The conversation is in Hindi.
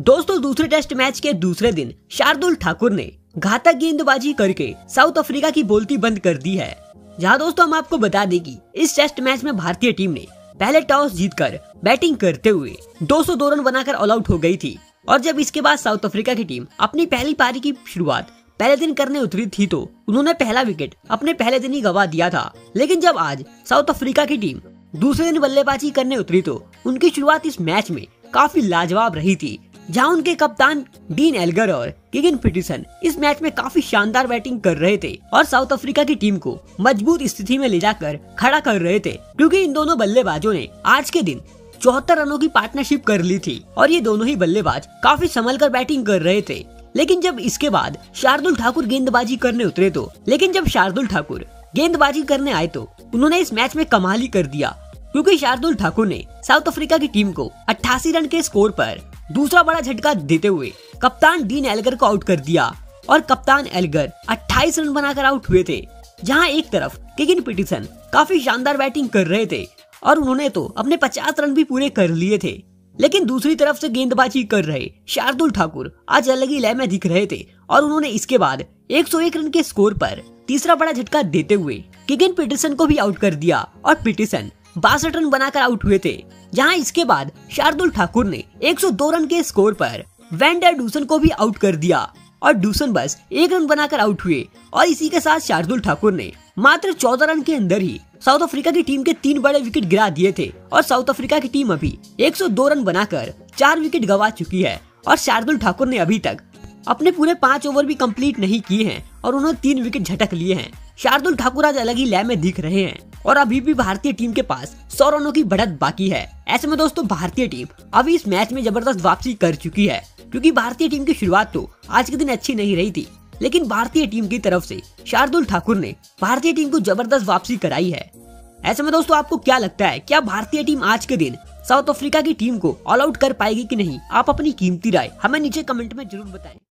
दोस्तों, दूसरे टेस्ट मैच के दूसरे दिन शार्दुल ठाकुर ने घातक गेंदबाजी करके साउथ अफ्रीका की बोलती बंद कर दी है। जहाँ दोस्तों, हम आपको बता दें कि इस टेस्ट मैच में भारतीय टीम ने पहले टॉस जीतकर बैटिंग करते हुए 202 रन बनाकर ऑल आउट हो गई थी। और जब इसके बाद साउथ अफ्रीका की टीम अपनी पहली पारी की शुरुआत पहले दिन करने उतरी थी तो उन्होंने पहला विकेट अपने पहले दिन ही गवा दिया था। लेकिन जब आज साउथ अफ्रीका की टीम दूसरे दिन बल्लेबाजी करने उतरी तो उनकी शुरुआत इस मैच में काफ़ी लाजवाब रही थी। जहाँ उनके कप्तान डीन एल्गर और किगिन पिटिसन इस मैच में काफ़ी शानदार बैटिंग कर रहे थे और साउथ अफ्रीका की टीम को मज़बूत स्थिति में ले जाकर खड़ा कर रहे थे, क्योंकि इन दोनों बल्लेबाजों ने आज के दिन चौहत्तर रनों की पार्टनरशिप कर ली थी और ये दोनों ही बल्लेबाज काफ़ी संभल कर बैटिंग कर रहे थे। लेकिन जब इसके बाद शार्दुल ठाकुर गेंदबाजी करने उतरे तो लेकिन जब शार्दुल ठाकुर गेंदबाजी करने आए तो उन्होंने इस मैच में कमाल ही कर दिया, क्योंकि शार्दुल ठाकुर ने साउथ अफ्रीका की टीम को 88 रन के स्कोर पर दूसरा बड़ा झटका देते हुए कप्तान डीन एलगर को आउट कर दिया और कप्तान एलगर 28 रन बनाकर आउट हुए थे। जहाँ एक तरफ़ किगिन पिटिसन काफ़ी शानदार बैटिंग कर रहे थे और उन्होंने तो अपने 50 रन भी पूरे कर लिए थे। लेकिन दूसरी तरफ़ से गेंदबाजी कर रहे शार्दुल ठाकुर आज अलग ही लय में दिख रहे थे और उन्होंने इसके बाद 101 रन के स्कोर पर तीसरा बड़ा झटका देते हुए किगिन पिटिसन को भी आउट कर दिया और पिटिसन बासठ रन बनाकर आउट हुए थे। जहाँ इसके बाद शार्दुल ठाकुर ने 102 रन के स्कोर पर वेंडर डूसन को भी आउट कर दिया। और डूसन बस एक रन बनाकर आउट हुए। और इसी के साथ शार्दुल ठाकुर ने मात्र 14 रन के अंदर ही साउथ अफ्रीका की टीम के तीन बड़े विकेट गिरा दिए थे। और साउथ अफ्रीका की टीम अभी 102 रन बनाकर चार विकेट गवा चुकी है। और शार्दुल ठाकुर ने अभी तक अपने पूरे पाँच ओवर भी कंप्लीट नहीं किए हैं और उन्होंने तीन विकेट झटक लिए हैं। शार्दुल ठाकुर आज अलग ही लय में दिख रहे हैं। और अभी भी भारतीय टीम के पास सौ रनों की बढ़त बाकी है। ऐसे में दोस्तों, भारतीय टीम अभी इस मैच में ज़बरदस्त वापसी कर चुकी है। क्योंकि भारतीय टीम की शुरुआत तो आज के दिन अच्छी नहीं रही थी, लेकिन भारतीय टीम की तरफ़ से शार्दुल ठाकुर ने भारतीय टीम को ज़बरदस्त वापसी कराई है। ऐसे में दोस्तों, आपको क्या लगता है, क्या भारतीय टीम आज के दिन साउथ अफ्रीका की टीम को ऑल आउट कर पाएगी कि नहीं? आप अपनी कीमती राय हमें नीचे कमेंट में ज़रूर बताएँ।